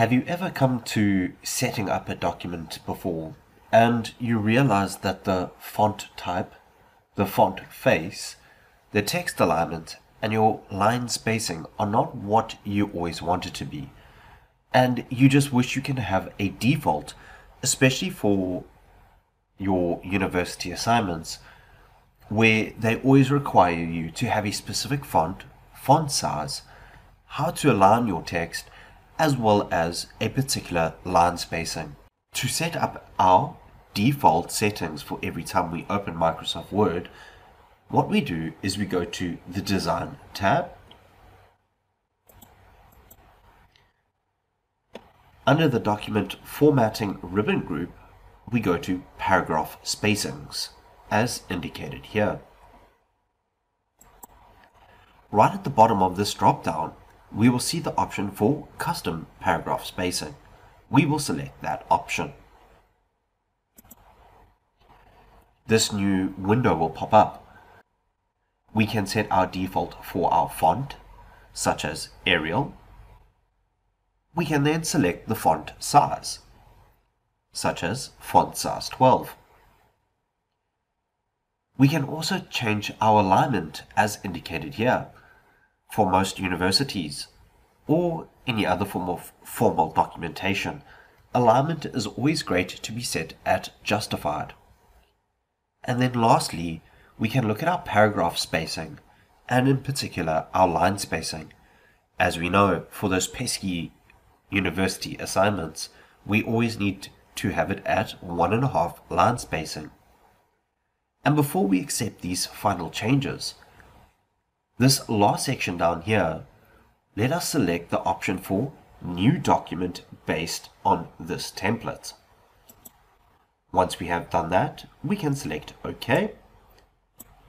Have you ever come to setting up a document before and you realize that the font type, the font face, the text alignment, and your line spacing are not what you always want it to be? And you just wish you can have a default, especially for your university assignments, where they always require you to have a specific font, font size, how to align your text, as well as a particular line spacing. To set up our default settings for every time we open Microsoft Word, what we do is we go to the Design tab. Under the Document Formatting ribbon group, we go to Paragraph Spacings, as indicated here. Right at the bottom of this drop-down, we will see the option for Custom Paragraph Spacing. We will select that option. This new window will pop up. We can set our default for our font, such as Arial. We can then select the font size, such as font size 12. We can also change our alignment as indicated here for most universities or any other form of formal documentation. Alignment is always great to be set at justified. And then lastly, we can look at our paragraph spacing, and in particular our line spacing. As we know, for those pesky university assignments, we always need to have it at one and a half line spacing. And before we accept these final changes, this last section down here, let us select the option for new document based on this template. Once we have done that, we can select OK.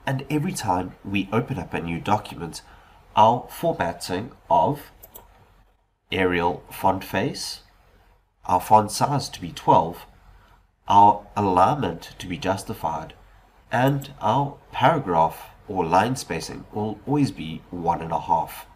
And every time we open up a new document, our formatting of Arial font face, our font size to be 12, our alignment to be justified, and our paragraph or line spacing will always be one and a half.